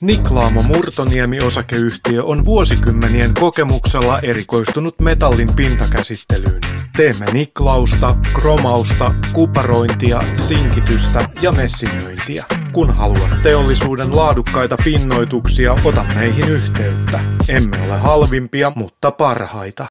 Niklaamo Murtoniemi osakeyhtiö on vuosikymmenien kokemuksella erikoistunut metallin pintakäsittelyyn. Teemme niklausta, kromausta, kuparointia, sinkitystä ja messinöintiä. Kun haluat teollisuuden laadukkaita pinnoituksia, ota meihin yhteyttä. Emme ole halvimpia, mutta parhaita.